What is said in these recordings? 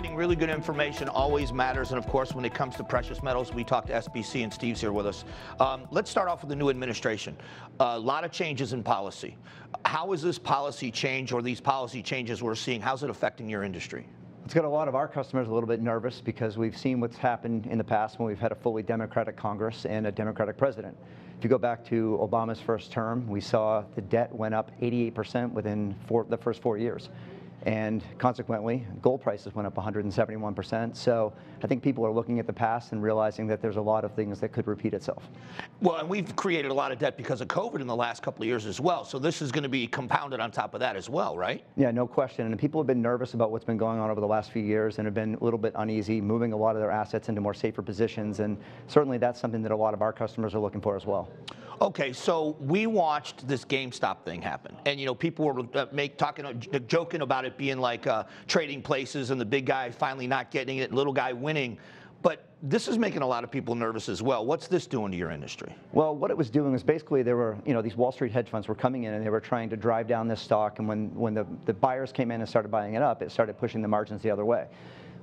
really good information always matters. And of course, when it comes to precious metals, we talk to SBC and Steve's here with us. Um, let's start off with the new administration. A lot of changes in policy. How is this policy change or these policy changes we're seeing, how's it affecting your industry? It's got a lot of our customers a little bit nervous because we've seen what's happened in the past when we've had a fully Democratic Congress and a Democratic president. If you go back to Obama's first term, we saw the debt went up 88% within four, the first four years and consequently, gold prices went up 171%. So I think people are looking at the past and realizing that there's a lot of things that could repeat itself. Well, and we've created a lot of debt because of COVID in the last couple of years as well. So this is going to be compounded on top of that as well, right? Yeah, no question. And people have been nervous about what's been going on over the last few years and have been a little bit uneasy, moving a lot of their assets into more safer positions. And certainly that's something that a lot of our customers are looking for as well. Okay, so we watched this GameStop thing happen, and you know people were uh, make talking, uh, joking about it being like uh, trading places, and the big guy finally not getting it, little guy winning. But this is making a lot of people nervous as well. What's this doing to your industry? Well, what it was doing was basically there were, you know, these Wall Street hedge funds were coming in and they were trying to drive down this stock. And when, when the, the buyers came in and started buying it up, it started pushing the margins the other way.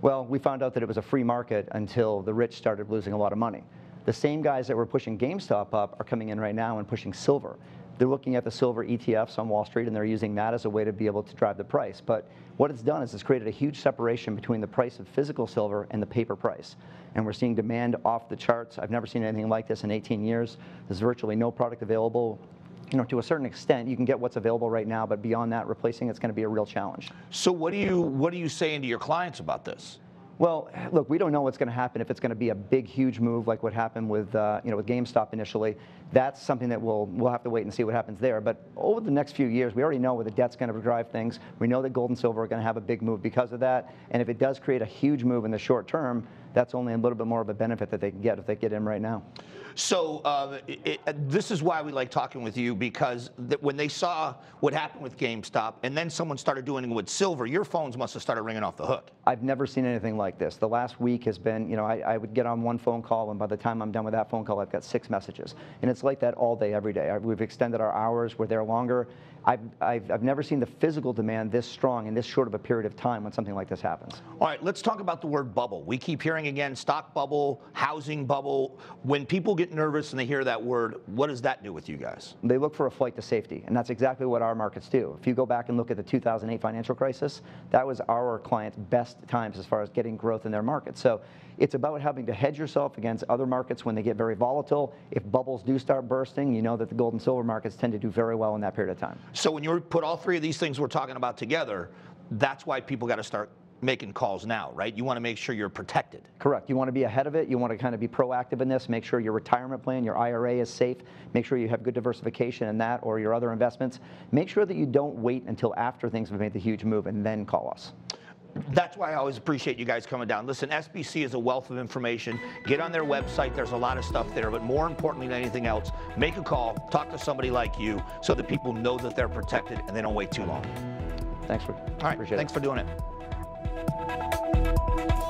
Well, we found out that it was a free market until the rich started losing a lot of money. The same guys that were pushing GameStop up are coming in right now and pushing silver. They're looking at the silver ETFs on Wall Street and they're using that as a way to be able to drive the price. But what it's done is it's created a huge separation between the price of physical silver and the paper price. And we're seeing demand off the charts. I've never seen anything like this in 18 years. There's virtually no product available you know, to a certain extent, you can get what's available right now, but beyond that, replacing it's going to be a real challenge. So, what do you what are you saying to your clients about this? Well, look, we don't know what's going to happen if it's going to be a big, huge move like what happened with, uh, you know, with GameStop initially. That's something that we'll we'll have to wait and see what happens there. But over the next few years, we already know where the debt's going to drive things. We know that gold and silver are going to have a big move because of that. And if it does create a huge move in the short term, that's only a little bit more of a benefit that they can get if they get in right now. So uh, it, it, this is why we like talking with you because when they saw what happened with GameStop and then someone started doing it with silver, your phones must have started ringing off the hook. I've never seen anything like this. The last week has been, you know, I, I would get on one phone call and by the time I'm done with that phone call, I've got six messages. And it's like that all day, every day. We've extended our hours, we're there longer. I've, I've, I've never seen the physical demand this strong in this short of a period of time when something like this happens. All right, let's talk about the word bubble. We keep hearing again stock bubble, housing bubble. When people get nervous and they hear that word, what does that do with you guys? They look for a flight to safety, and that's exactly what our markets do. If you go back and look at the 2008 financial crisis, that was our clients' best times as far as getting growth in their markets. So it's about having to hedge yourself against other markets when they get very volatile. If bubbles do start bursting, you know that the gold and silver markets tend to do very well in that period of time. So when you put all three of these things we're talking about together, that's why people got to start making calls now, right? You want to make sure you're protected. Correct. You want to be ahead of it. You want to kind of be proactive in this. Make sure your retirement plan, your IRA is safe. Make sure you have good diversification in that or your other investments. Make sure that you don't wait until after things have made the huge move and then call us. That's why I always appreciate you guys coming down. Listen, SBC is a wealth of information. Get on their website. There's a lot of stuff there. But more importantly than anything else, make a call, talk to somebody like you so that people know that they're protected and they don't wait too long. Thanks for All right. Thanks it. for doing it thank you